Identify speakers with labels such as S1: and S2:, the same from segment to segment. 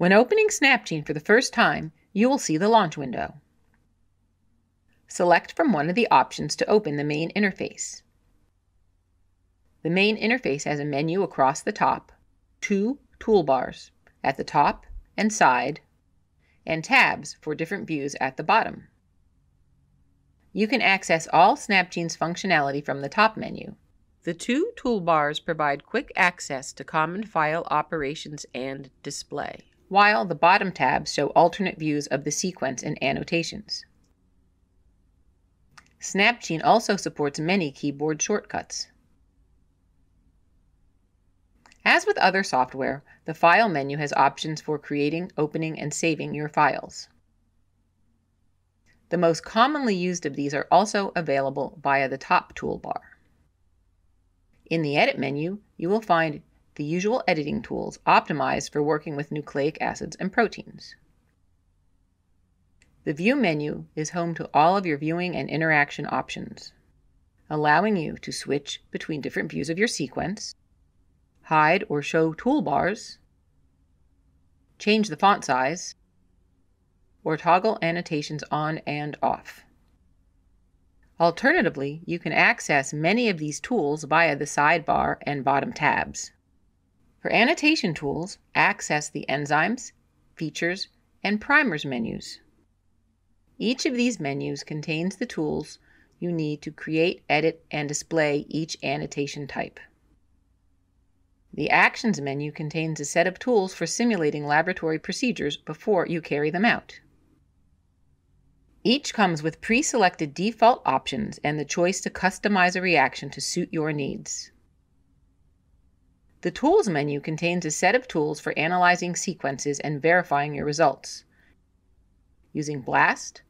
S1: When opening Snapgene for the first time, you will see the launch window. Select from one of the options to open the main interface. The main interface has a menu across the top, two toolbars at the top and side, and tabs for different views at the bottom. You can access all Snapgene's functionality from the top menu. The two toolbars provide quick access to common file operations and display, while the bottom tabs show alternate views of the sequence and annotations. Snapgene also supports many keyboard shortcuts. As with other software, the File menu has options for creating, opening, and saving your files. The most commonly used of these are also available via the top toolbar. In the Edit menu, you will find the usual editing tools optimized for working with nucleic acids and proteins. The View menu is home to all of your viewing and interaction options, allowing you to switch between different views of your sequence, hide or show toolbars, change the font size, or toggle annotations on and off. Alternatively, you can access many of these tools via the sidebar and bottom tabs. For annotation tools, access the Enzymes, Features, and Primers menus. Each of these menus contains the tools you need to create, edit, and display each annotation type. The Actions menu contains a set of tools for simulating laboratory procedures before you carry them out. Each comes with pre-selected default options and the choice to customize a reaction to suit your needs. The Tools menu contains a set of tools for analyzing sequences and verifying your results using BLAST,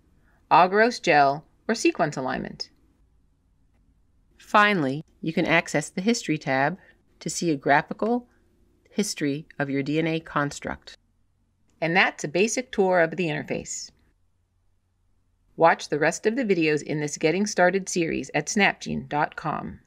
S1: Agarose Gel, or sequence alignment. Finally, you can access the History tab to see a graphical history of your DNA construct. And that's a basic tour of the interface. Watch the rest of the videos in this Getting Started series at snapgene.com.